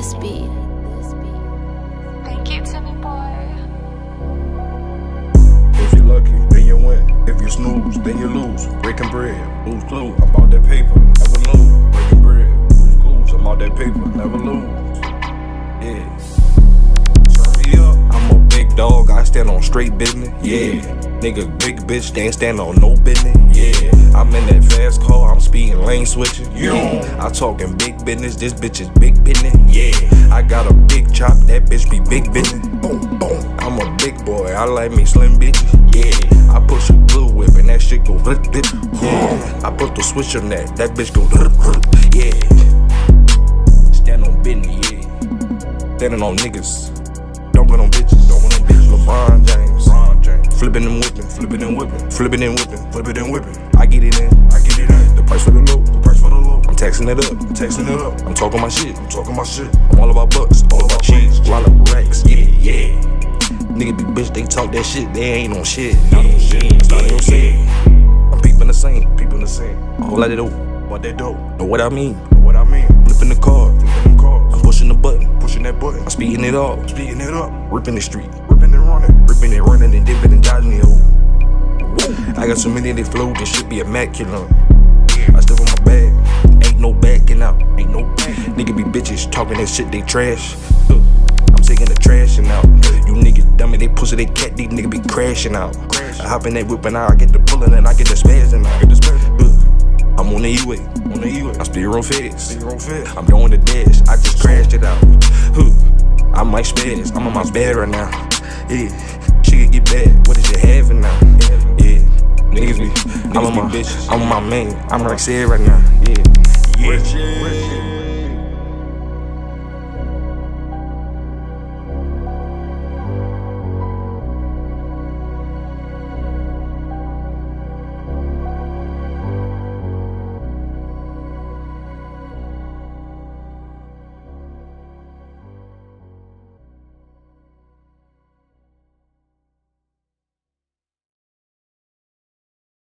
this beat. Thank you, Timmy boy. If you lucky, then you win. If you snooze, then you lose. Breaking bread, lose clues. I'm out that paper, never lose. Breaking bread, lose clues. I'm out that paper, never lose. Yeah. Turn me up. I'm a big dog, I stand on straight business. Yeah. Nigga, big bitch, they ain't stand on no business. Yeah. I'm in that fast car, I'm speeding lane switching. Yeah. I talking big business, this bitch is big business. Yeah. I got a big chop, that bitch be big business. Boom, boom. I'm a big boy, I like me slim bitches. Yeah. I push a blue whip and that shit go blip, blip. Yeah. I put the switch on that, that bitch go blip, blip. Yeah. Stand on business, yeah. Standing on niggas. Don't go on bitches. And. Flipping and whipping. Flipping and whipping. Flipping and whipping. I get it in. I get it in. The price for the low. The price for the low. I'm taxing it up. I'm taxing it up. I'm talking my shit. I'm talking my shit. I'm all about bucks. All about cheese. Lot of racks. Yeah, yeah. Nigga be bitch, they talk that shit. They ain't on shit. Not on shit. It's not on shit. I'm peeping the same. Peeping the same. All that do. What they do. Know what I mean. Know what I mean. Flipping the car. Flipping the car. I'm pushing the button. Pushing that button. I'm speeding it up. Speeding it up. Ripping the street. Ripping and running. Ripping and running and dipping and dodging it. Ooh. I got so many they flow, this should be immaculate. I still in my bag. Ain't no backing out. Ain't no back. nigga be bitches talking that shit, they trash. I'm taking the trash and out. You niggas dummy, they pussy, they cat, these niggas be crashing out. I hop in that whip and I get the pulling and I get the spazzing out. I'm on the E-way, on the E-way. I speed real fast. I'm doing the dash, I just crashed it out. Huh. I might spaz, I'm on my bed right now. Yeah, she could get bad. What be, I'm on my bitch, I'm on my man. I'm like said right now. Yeah, yeah.